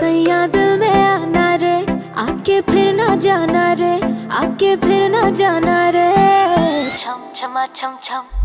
सैया दिल में आना रे, आके फिर ना जाना रे, आके फिर ना जाना रे। छम, छमा, छम छम।